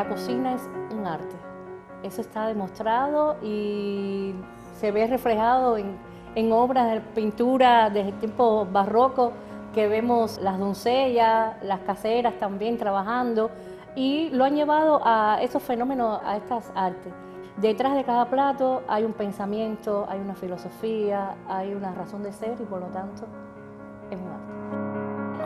la cocina es un arte. Eso está demostrado y se ve reflejado en, obras de pintura desde el tiempo barroco, que vemos las doncellas, las caseras también trabajando y lo han llevado a esos fenómenos, a estas artes. Detrás de cada plato hay un pensamiento, hay una filosofía, hay una razón de ser y por lo tanto es un arte.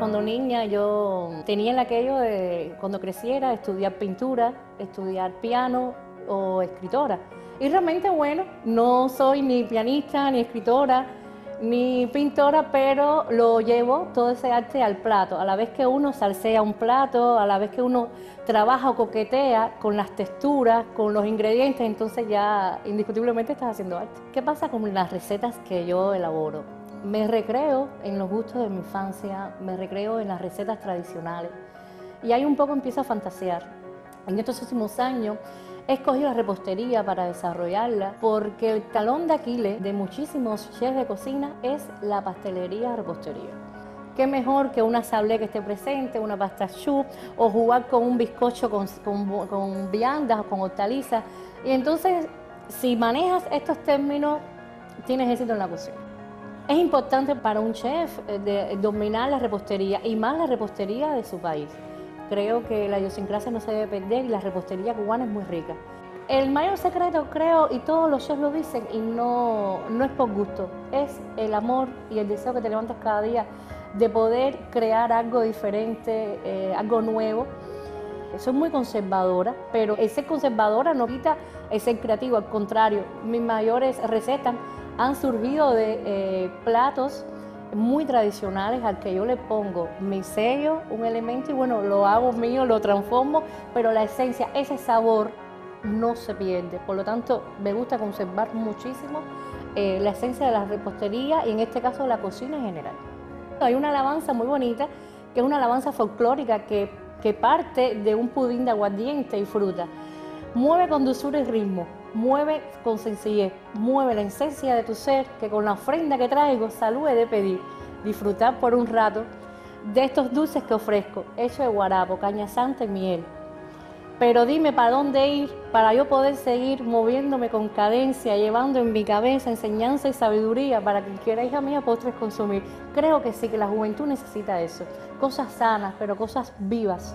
Cuando niña yo tenía en aquello de cuando creciera estudiar pintura, estudiar piano o escritora. Y realmente bueno, no soy ni pianista ni escritora, ni pintora, pero lo llevo todo ese arte al plato. A la vez que uno salsea un plato, a la vez que uno trabaja o coquetea con las texturas, con los ingredientes, entonces ya indiscutiblemente estás haciendo arte. ¿Qué pasa con las recetas que yo elaboro? Me recreo en los gustos de mi infancia, me recreo en las recetas tradicionales y ahí un poco empiezo a fantasear. En estos últimos años He escogido la repostería para desarrollarla porque el talón de Aquiles de muchísimos chefs de cocina es la pastelería repostería. Qué mejor que una sablé que esté presente, una pasta choux o jugar con un bizcocho con, con, viandas o con hortalizas. Y entonces, si manejas estos términos, tienes éxito en la cocina. Es importante para un chef eh, dominar la repostería y más la repostería de su país. Creo que la idiosincrasia no se debe perder y la repostería cubana es muy rica. El mayor secreto, creo, y todos los chefs lo dicen, y no, no es por gusto, es el amor y el deseo que te levantas cada día de poder crear algo diferente, eh, algo nuevo. Soy muy conservadora, pero el ser conservadora no quita el ser creativo, al contrario, mis mayores recetas han surgido de eh, platos muy tradicionales al que yo le pongo mi sello, un elemento y bueno, lo hago mío, lo transformo, pero la esencia, ese sabor no se pierde. Por lo tanto, me gusta conservar muchísimo eh, la esencia de la repostería y en este caso la cocina en general. Hay una alabanza muy bonita, que es una alabanza folclórica que, que parte de un pudín de aguardiente y fruta. Mueve con dulzura y ritmo, mueve con sencillez, mueve la esencia de tu ser, que con la ofrenda que traigo, salud de pedir, disfrutar por un rato de estos dulces que ofrezco, hecho de guarapo, caña santa y miel. Pero dime para dónde ir para yo poder seguir moviéndome con cadencia, llevando en mi cabeza enseñanza y sabiduría para que quiera hija mía postres consumir. Creo que sí, que la juventud necesita eso. Cosas sanas, pero cosas vivas.